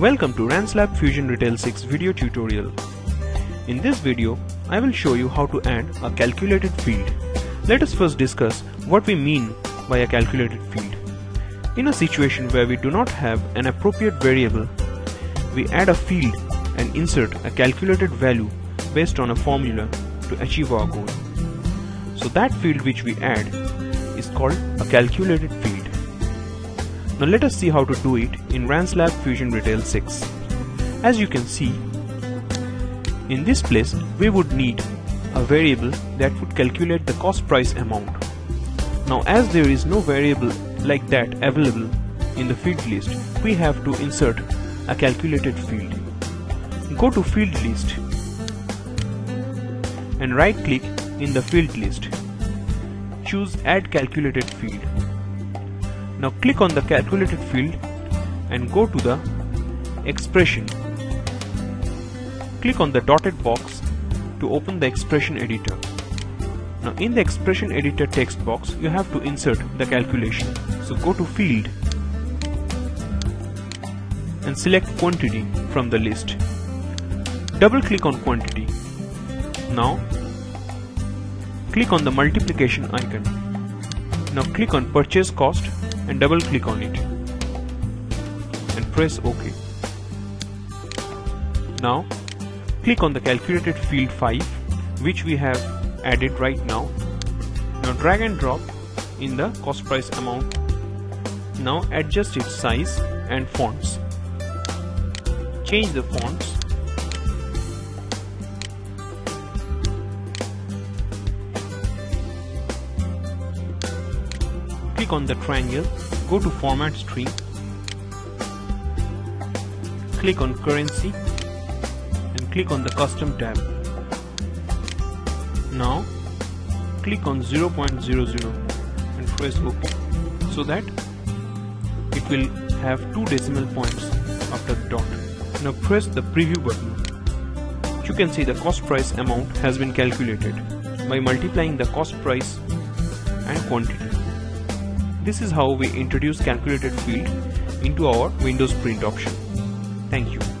Welcome to RanceLab Fusion Retail 6 video tutorial. In this video, I will show you how to add a calculated field. Let us first discuss what we mean by a calculated field. In a situation where we do not have an appropriate variable, we add a field and insert a calculated value based on a formula to achieve our goal. So that field which we add is called a calculated field. Now let us see how to do it in RanceLab Fusion Retail 6. As you can see, in this place we would need a variable that would calculate the cost price amount. Now as there is no variable like that available in the field list, we have to insert a calculated field. Go to field list and right click in the field list. Choose add calculated field. Now click on the calculated field and go to the expression. Click on the dotted box to open the expression editor. Now in the expression editor text box you have to insert the calculation. So go to field and select quantity from the list. Double click on quantity. Now click on the multiplication icon. Now click on purchase cost and double click on it and press OK. Now click on the calculated field 5 which we have added right now. Now drag and drop in the cost price amount. Now adjust its size and fonts. Change the fonts click on the triangle, go to format string, click on currency and click on the custom tab. Now click on 0.00 and press OK so that it will have two decimal points after the dot. Now press the preview button. You can see the cost price amount has been calculated by multiplying the cost price and quantity. This is how we introduce calculated field into our Windows print option. Thank you.